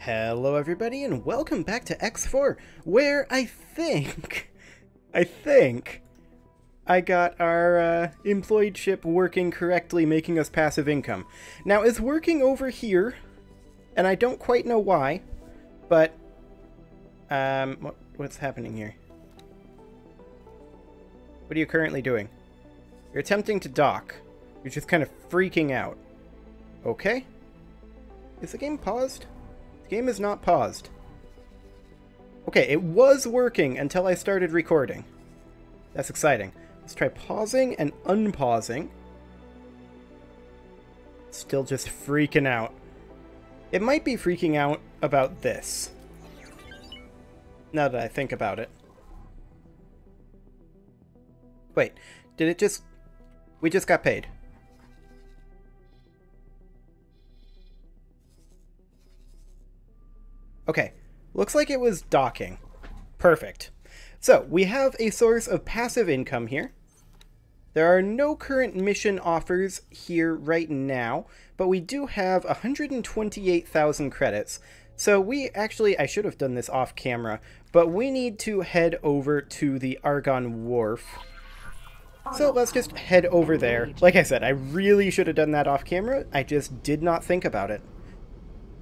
Hello everybody and welcome back to X4, where I think, I think, I got our uh, employed ship working correctly, making us passive income. Now it's working over here, and I don't quite know why, but, um, what, what's happening here? What are you currently doing? You're attempting to dock. You're just kind of freaking out. Okay? Is the game paused? Game is not paused. Okay, it was working until I started recording. That's exciting. Let's try pausing and unpausing. Still just freaking out. It might be freaking out about this. Now that I think about it. Wait, did it just... We just got paid. Okay, looks like it was docking. Perfect. So, we have a source of passive income here. There are no current mission offers here right now, but we do have 128,000 credits. So we actually, I should have done this off camera, but we need to head over to the Argon Wharf. So let's just head over there. Like I said, I really should have done that off camera. I just did not think about it.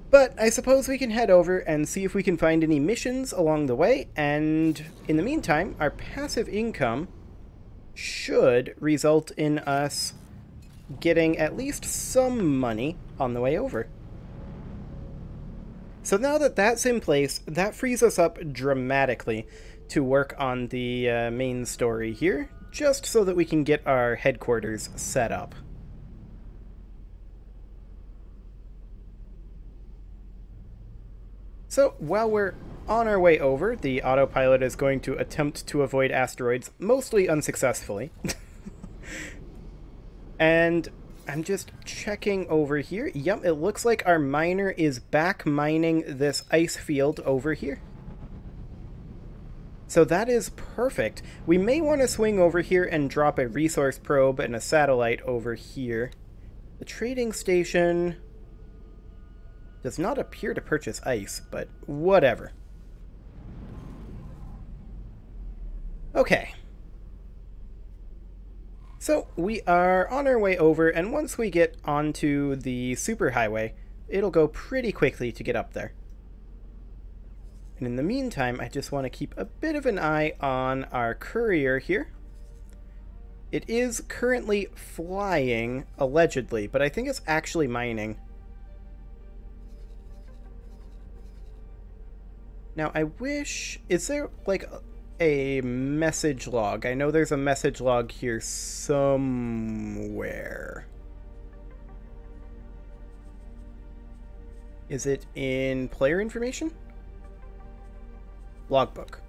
But I suppose we can head over and see if we can find any missions along the way, and in the meantime, our passive income should result in us getting at least some money on the way over. So now that that's in place, that frees us up dramatically to work on the uh, main story here, just so that we can get our headquarters set up. So while we're on our way over, the autopilot is going to attempt to avoid asteroids, mostly unsuccessfully. and I'm just checking over here. Yep, it looks like our miner is back mining this ice field over here. So that is perfect. We may want to swing over here and drop a resource probe and a satellite over here. The trading station does not appear to purchase ice, but whatever. Okay. So we are on our way over, and once we get onto the superhighway, it'll go pretty quickly to get up there. And in the meantime, I just want to keep a bit of an eye on our courier here. It is currently flying, allegedly, but I think it's actually mining. Now, I wish... Is there, like, a message log? I know there's a message log here somewhere. Is it in player information? Logbook.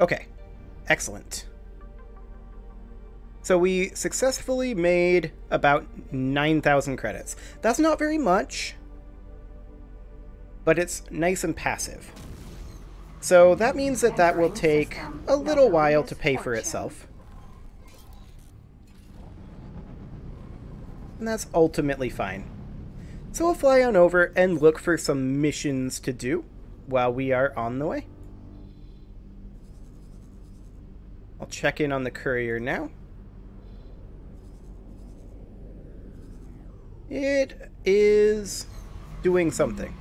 Okay. Excellent. So we successfully made about 9,000 credits. That's not very much, but it's nice and passive. So that means that that will take a little while to pay for itself. And that's ultimately fine. So we'll fly on over and look for some missions to do while we are on the way. I'll check in on the courier now. It is doing something.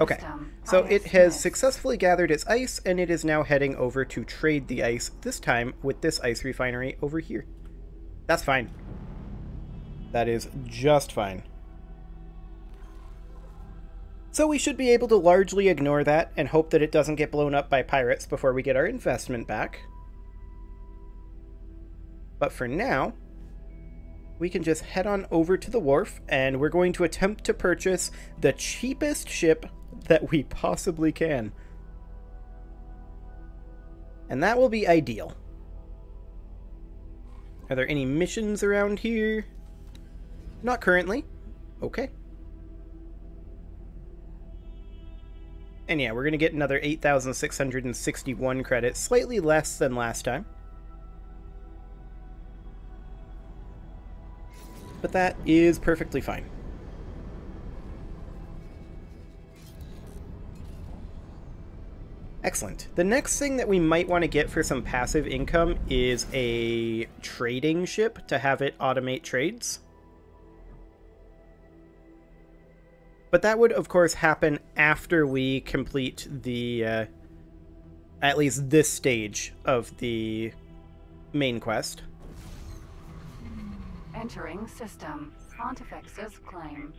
Okay, so it has successfully gathered its ice, and it is now heading over to trade the ice, this time with this ice refinery over here. That's fine. That is just fine. So we should be able to largely ignore that and hope that it doesn't get blown up by pirates before we get our investment back. But for now, we can just head on over to the wharf and we're going to attempt to purchase the cheapest ship that we possibly can. And that will be ideal. Are there any missions around here? Not currently. Okay. And yeah, we're going to get another 8,661 credits, slightly less than last time. but that is perfectly fine. Excellent. The next thing that we might want to get for some passive income is a trading ship to have it automate trades. But that would, of course, happen after we complete the, uh, at least this stage of the main quest. Entering system. Pontifex's claim.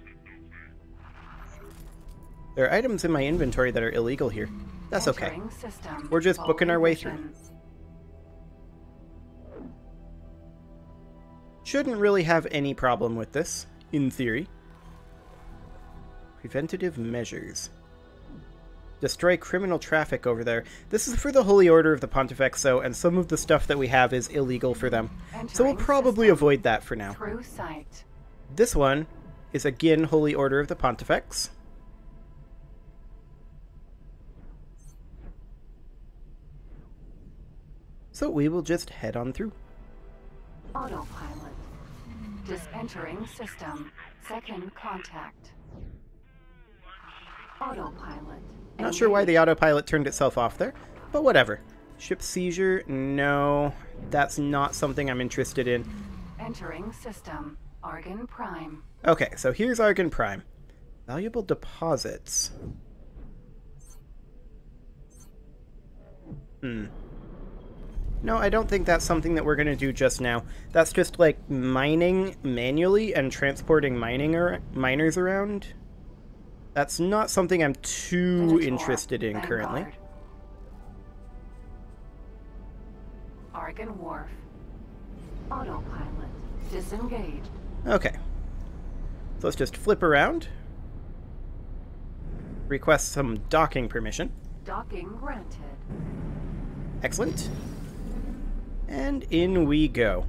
There are items in my inventory that are illegal here. That's okay. We're just booking our way through. Shouldn't really have any problem with this, in theory. Preventative measures. Destroy criminal traffic over there. This is for the Holy Order of the Pontifexo, and some of the stuff that we have is illegal for them. So we'll probably avoid that for now. True sight. This one is again Holy Order of the Pontifex. So we will just head on through. Autopilot. Dis entering system. Second contact. Autopilot. Not sure why the autopilot turned itself off there, but whatever. Ship seizure? No, that's not something I'm interested in. Entering system. Argon Prime. Okay, so here's Argon Prime. Valuable deposits. Hmm. No, I don't think that's something that we're going to do just now. That's just like mining manually and transporting mining ar- miners around. That's not something I'm too interested in currently. Argon Wharf. Autopilot. Disengage. Okay. So let's just flip around. Request some docking permission. Docking granted. Excellent. And in we go.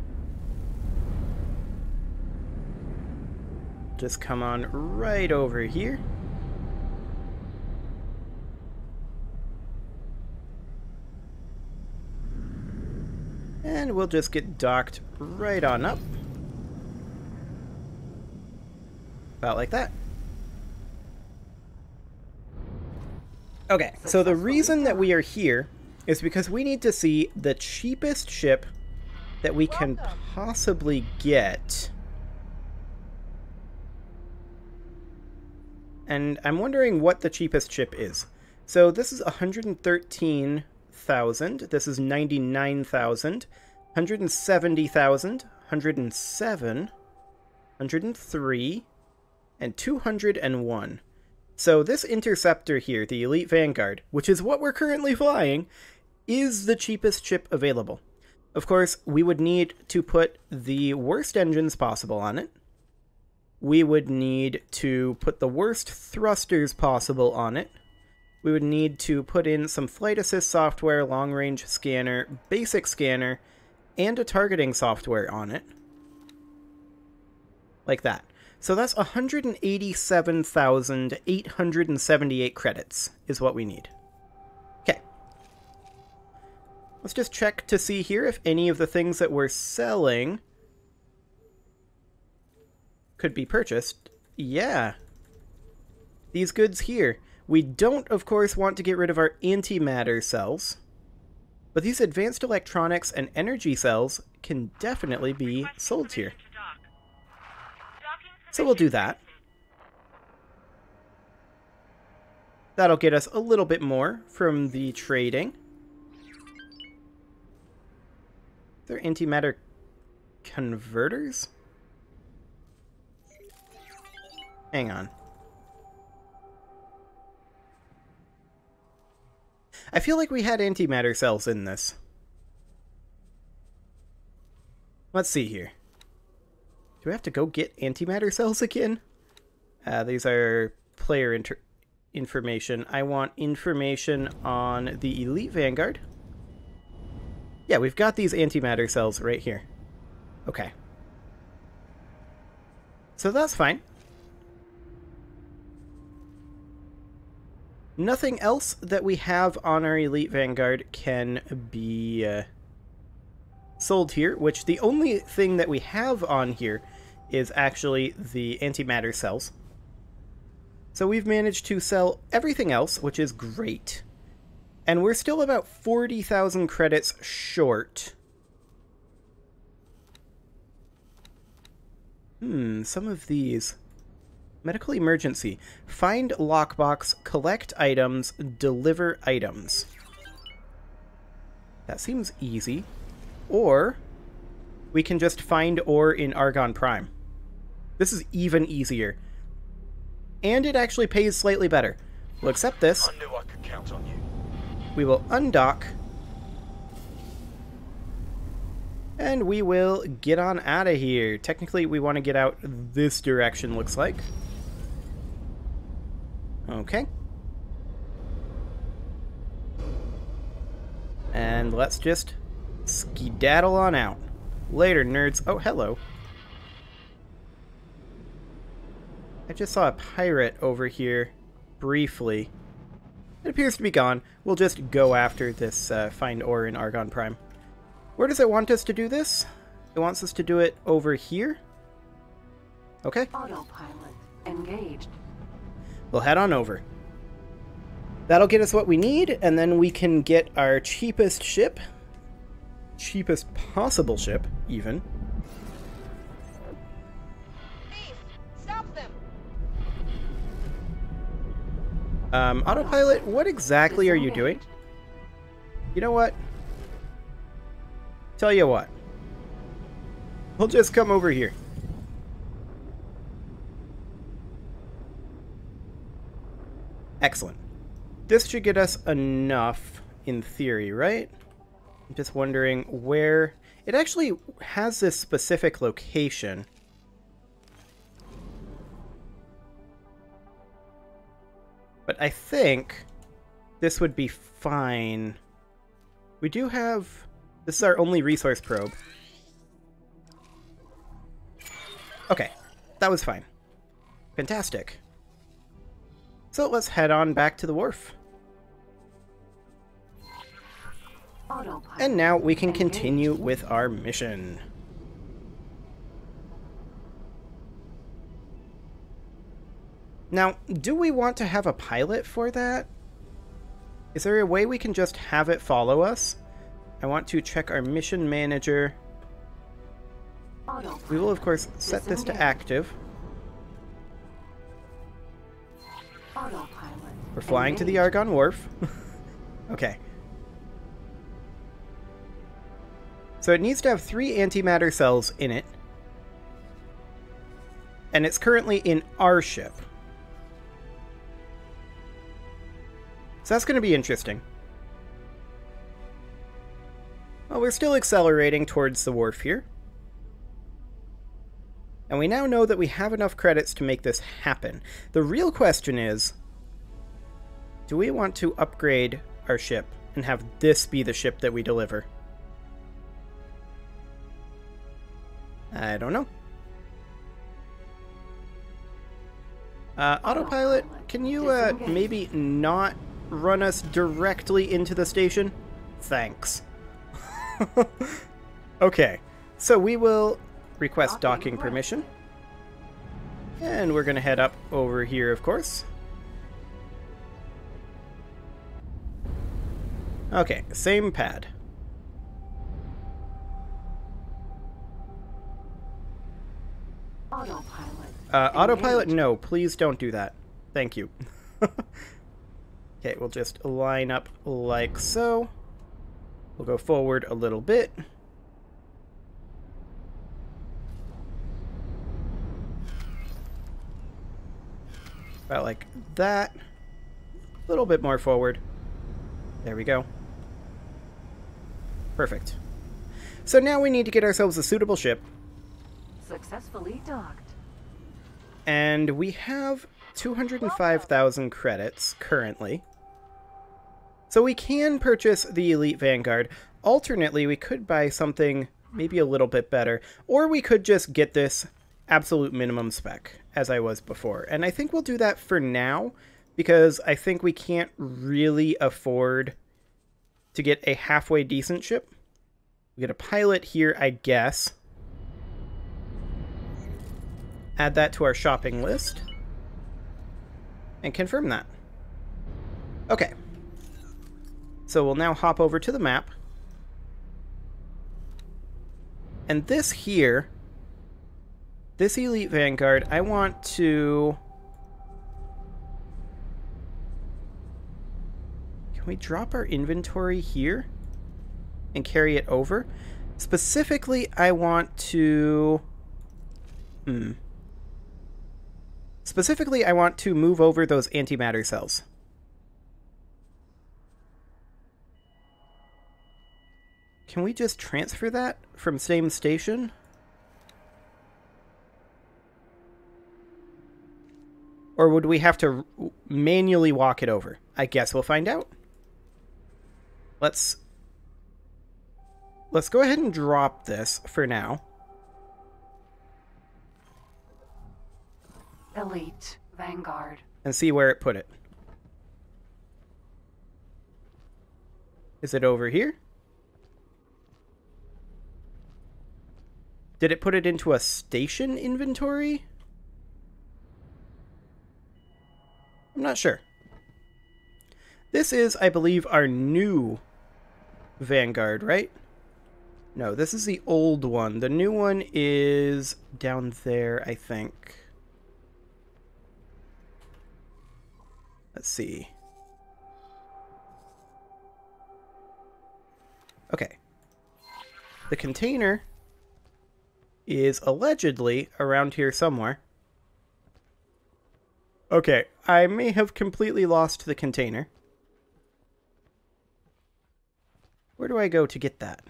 Just come on right over here. And we'll just get docked right on up. About like that. Okay, so the reason that we are here is because we need to see the cheapest ship that we can possibly get. And I'm wondering what the cheapest ship is. So this is 113,000. This is 99,000. 170,000. 107. 103. And 201. So this interceptor here, the Elite Vanguard, which is what we're currently flying, is the cheapest ship available. Of course, we would need to put the worst engines possible on it. We would need to put the worst thrusters possible on it. We would need to put in some flight assist software, long range scanner, basic scanner, and a targeting software on it. Like that. So that's 187,878 credits is what we need. Okay. Let's just check to see here if any of the things that we're selling could be purchased. Yeah. These goods here. We don't, of course, want to get rid of our antimatter cells. But these advanced electronics and energy cells can definitely be sold here. So we'll do that. That'll get us a little bit more from the trading. They're antimatter converters? Hang on. I feel like we had antimatter cells in this. Let's see here. Do we have to go get antimatter cells again? Uh, these are player inter information. I want information on the Elite Vanguard. Yeah, we've got these antimatter cells right here. Okay. So that's fine. Nothing else that we have on our Elite Vanguard can be uh, sold here, which the only thing that we have on here is actually the antimatter cells. So we've managed to sell everything else, which is great. And we're still about 40,000 credits short. Hmm, some of these. Medical emergency. Find lockbox, collect items, deliver items. That seems easy. Or we can just find ore in Argon Prime. This is even easier. And it actually pays slightly better. We'll accept this. I knew I could count on you. We will undock. And we will get on out of here. Technically, we want to get out this direction, looks like. Okay. And let's just skedaddle on out. Later, nerds. Oh, hello. I just saw a pirate over here briefly. It appears to be gone. We'll just go after this uh, find ore in Argon Prime. Where does it want us to do this? It wants us to do it over here? Okay, Autopilot engaged. We'll head on over. That'll get us what we need, and then we can get our cheapest ship. Cheapest possible ship, even. Thief! Stop them! Um, autopilot, what exactly are you doing? You know what? Tell you what. We'll just come over here. Excellent. This should get us enough, in theory, right? I'm just wondering where... It actually has this specific location. But I think this would be fine. We do have... This is our only resource probe. Okay, that was fine. Fantastic. So let's head on back to the wharf. And now we can continue with our mission. Now, do we want to have a pilot for that? Is there a way we can just have it follow us? I want to check our mission manager. We will, of course, set this to active. We're flying to the. Argon Wharf. okay. So it needs to have three antimatter cells in it. And it's currently in our ship. So that's going to be interesting. Well, we're still accelerating towards the wharf here. And we now know that we have enough credits to make this happen. The real question is do we want to upgrade our ship and have this be the ship that we deliver? I don't know. Uh, autopilot, can you uh, maybe not run us directly into the station? Thanks. okay, so we will request Docking permission. And we're going to head up over here, of course. Okay, same pad. Autopilot. Uh, autopilot, no, please don't do that. Thank you. okay, we'll just line up like so. We'll go forward a little bit. About like that. A little bit more forward. There we go. Perfect. So now we need to get ourselves a suitable ship Successfully docked. And we have 205,000 credits currently. So we can purchase the Elite Vanguard. Alternately, we could buy something maybe a little bit better. Or we could just get this absolute minimum spec, as I was before. And I think we'll do that for now, because I think we can't really afford to get a halfway decent ship. We get a pilot here, I guess add that to our shopping list, and confirm that. Okay. So we'll now hop over to the map. And this here, this Elite Vanguard, I want to... Can we drop our inventory here and carry it over? Specifically, I want to... Hmm. Specifically, I want to move over those antimatter cells. Can we just transfer that from same station? Or would we have to manually walk it over? I guess we'll find out. Let's Let's go ahead and drop this for now. Elite. Vanguard. and see where it put it. Is it over here? Did it put it into a station inventory? I'm not sure. This is, I believe, our new Vanguard, right? No, this is the old one. The new one is down there, I think. Let's see. Okay. The container is allegedly around here somewhere. Okay, I may have completely lost the container. Where do I go to get that?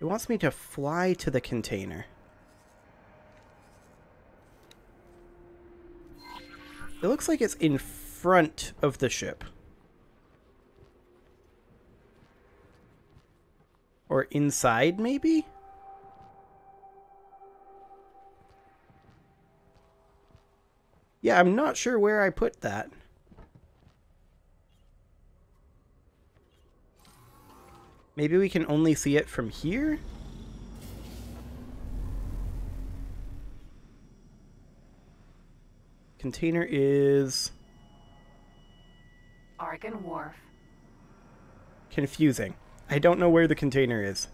It wants me to fly to the container. It looks like it's in front of the ship. Or inside, maybe? Yeah, I'm not sure where I put that. Maybe we can only see it from here? Container is Argon Wharf. confusing. I don't know where the container is.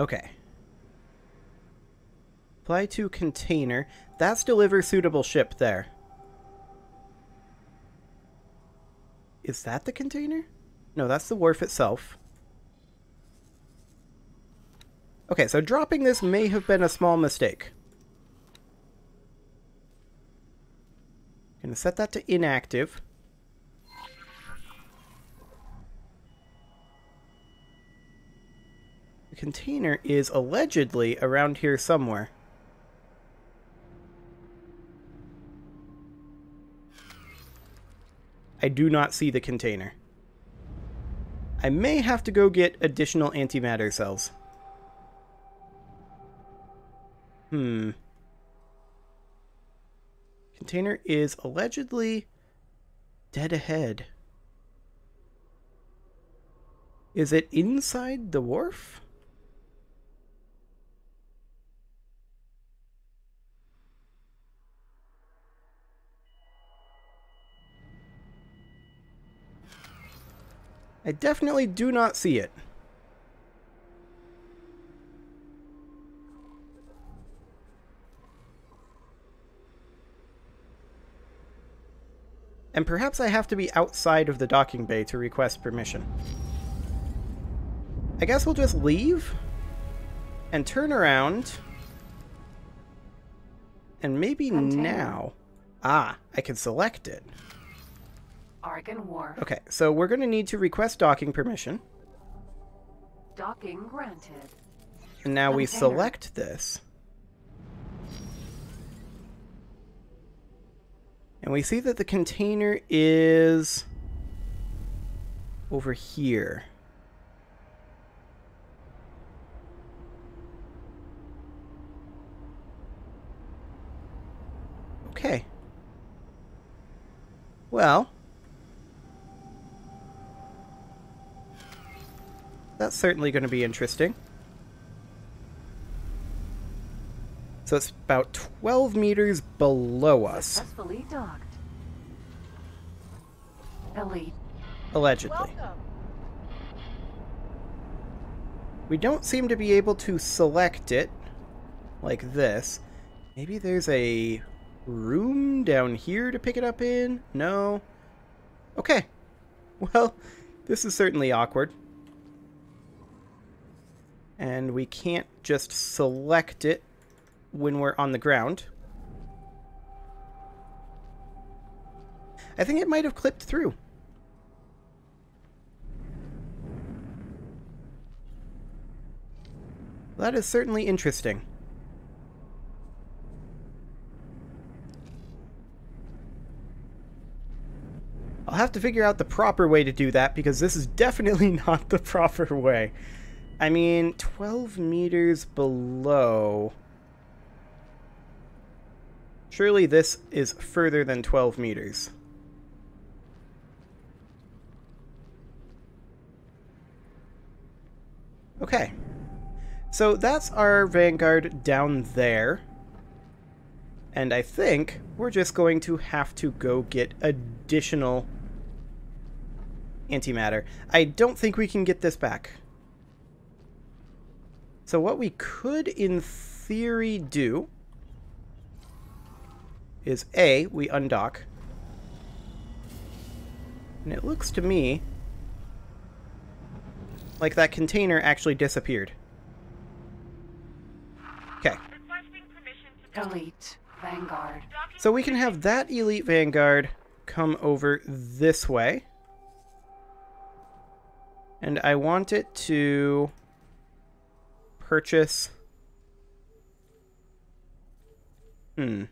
Okay. Apply to container. That's deliver suitable ship there. Is that the container? No, that's the wharf itself. Okay, so dropping this may have been a small mistake. Gonna set that to inactive. The container is allegedly around here somewhere. I do not see the container. I may have to go get additional antimatter cells. Hmm. Container is allegedly dead ahead. Is it inside the wharf? I definitely do not see it. And perhaps I have to be outside of the docking bay to request permission. I guess we'll just leave and turn around. And maybe now. Ah, I can select it. Argon Wharf. Okay, so we're going to need to request docking permission. Docking granted. And now we select this. And we see that the container is over here. Okay. Well, that's certainly going to be interesting. So it's about 12 meters below us. Elite. allegedly. Welcome. We don't seem to be able to select it like this. Maybe there's a room down here to pick it up in? No. Okay. Well, this is certainly awkward. And we can't just select it when we're on the ground. I think it might have clipped through. That is certainly interesting. I'll have to figure out the proper way to do that because this is definitely not the proper way. I mean, 12 meters below. Surely this is further than 12 meters. Okay. So that's our Vanguard down there. And I think we're just going to have to go get additional antimatter. I don't think we can get this back. So what we could, in theory, do is A, we undock. And it looks to me like that container actually disappeared. Okay. Requesting permission to Elite. Vanguard. So we can have that Elite Vanguard come over this way. And I want it to purchase... Hmm.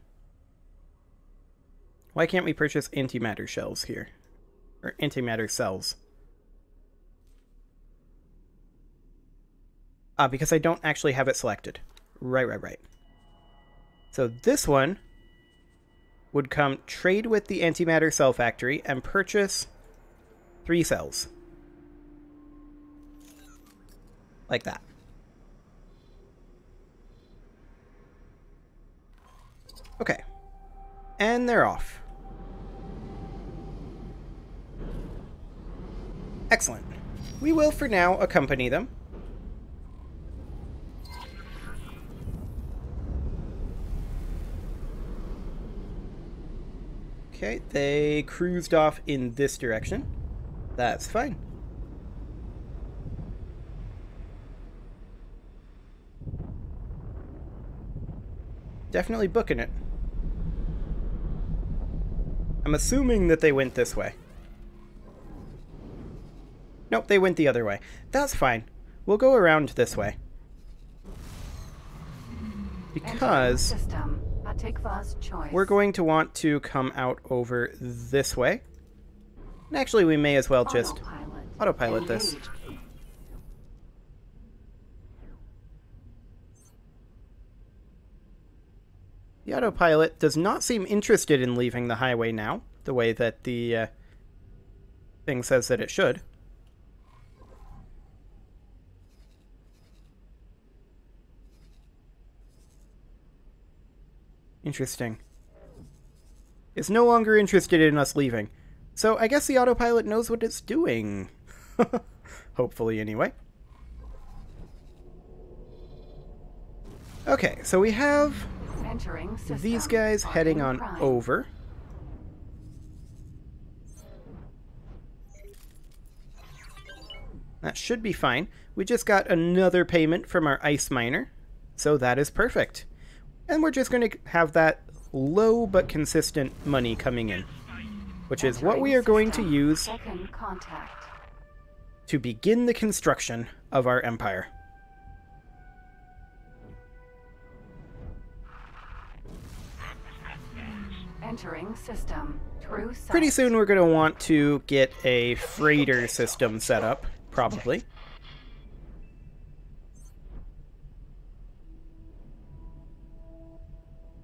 Why can't we purchase antimatter shells here? Or antimatter cells? Ah, because I don't actually have it selected. Right, right, right. So this one would come trade with the antimatter cell factory and purchase three cells. Like that. Okay. And they're off. Excellent. We will for now accompany them. Okay, they cruised off in this direction. That's fine. Definitely booking it. I'm assuming that they went this way. Nope, they went the other way. That's fine. We'll go around this way. Because Entering System. Hatikvah's choice. we're going to want to come out over this way. And actually, we may as well just Autopilot. autopilot this. The autopilot does not seem interested in leaving the highway now, the way that the uh, thing says that it should. Interesting. It's no longer interested in us leaving. So I guess the autopilot knows what it's doing. Hopefully, anyway. Okay, so we have. These guys heading on Prime. over. That should be fine. We just got another payment from our ice miner, so that is perfect. And we're just going to have that low but consistent money coming in, which is what we are going to use to begin the construction of our empire. Entering system. True. Pretty soon we're going to want to get a freighter system set up, probably.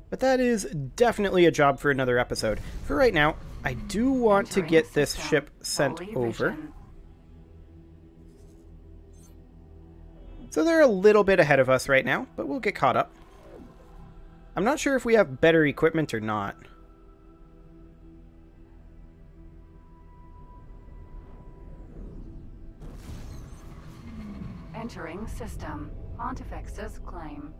But that is definitely a job for another episode. For right now, I do want to Entering get this system. ship sent over. vision. So they're a little bit ahead of us right now, but we'll get caught up. I'm not sure if we have better equipment or not. Entering system. Pontifex's claim.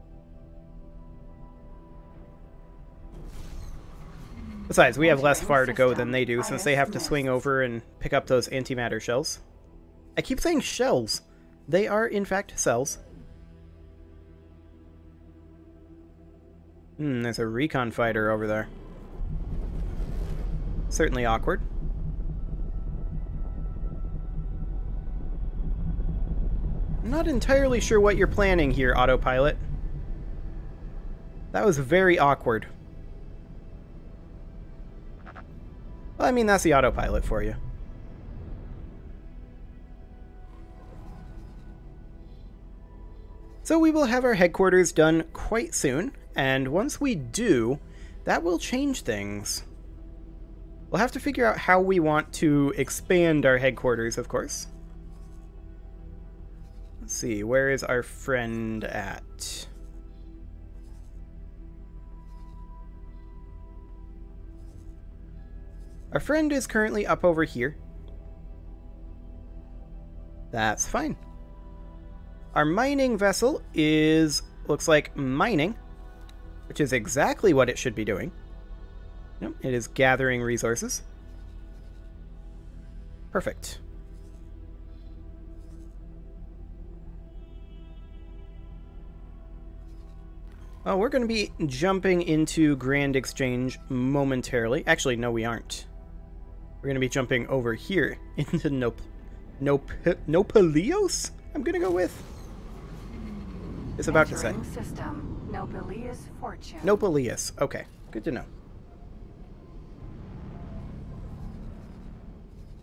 Besides, we have less far to go than they do since they have to swing over and pick up those antimatter shells. I keep saying shells. They are, in fact, cells. Hmm, there's a recon fighter over there. Certainly awkward. Not entirely sure what you're planning here, autopilot. That was very awkward. Well, I mean, that's the autopilot for you. So we will have our headquarters done quite soon, and once we do, that will change things. We'll have to figure out how we want to expand our headquarters, of course. Let's see, where is our friend at? Our friend is currently up over here. That's fine. Our mining vessel is, looks like mining, which is exactly what it should be doing. Nope, it is gathering resources. Perfect. Well, we're going to be jumping into Grand Exchange momentarily. Actually, no, we aren't. We're going to be jumping over here into Nop Nop Nopileos? I'm going to go with. It's about to say. Entering system. Nopileos' fortune. Nopileos. Okay, good to know.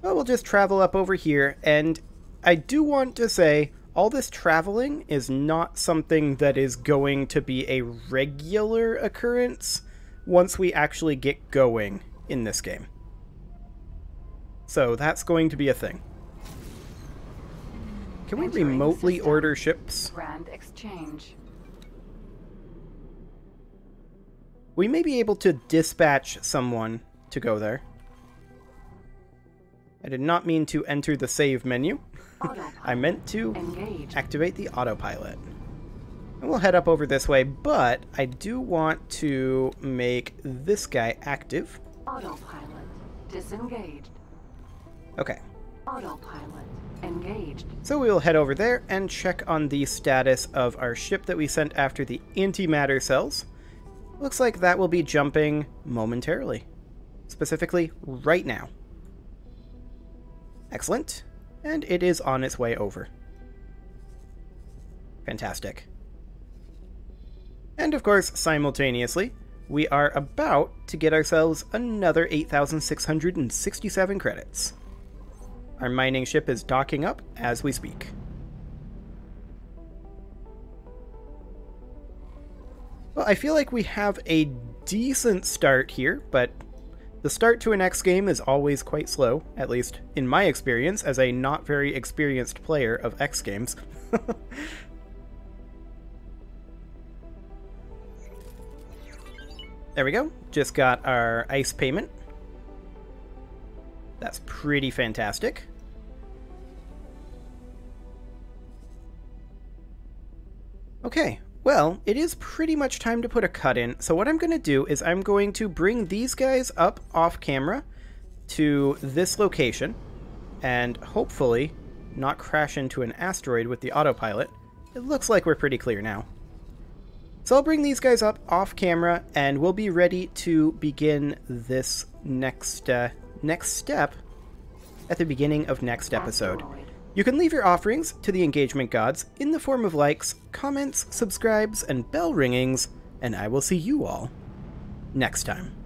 Well, we'll just travel up over here, and I do want to say all this traveling is not something that is going to be a regular occurrence once we actually get going in this game. So that's going to be a thing. Can we Entering remotely system. order ships? Grand exchange. We may be able to dispatch someone to go there. I did not mean to enter the save menu. I meant to Engage. activate the autopilot. And we'll head up over this way, but I do want to make this guy active. Autopilot. Disengaged. Okay, Autopilot. Engaged. so we will head over there and check on the status of our ship that we sent after the antimatter cells. Looks like that will be jumping momentarily. Specifically, right now. Excellent. And it is on its way over. Fantastic. And of course, simultaneously, we are about to get ourselves another 8,667 credits. Our mining ship is docking up as we speak. Well, I feel like we have a decent start here, but the start to an X game is always quite slow, at least in my experience as a not very experienced player of X games. there we go. Just got our ice payment. That's pretty fantastic. Okay, well, it is pretty much time to put a cut in. So what I'm going to do is I'm going to bring these guys up off camera to this location and hopefully not crash into an asteroid with the autopilot. It looks like we're pretty clear now. So I'll bring these guys up off camera and we'll be ready to begin this next uh, next step at the beginning of next episode. You can leave your offerings to the engagement gods in the form of likes, comments, subscribes, and bell ringings, and I will see you all next time.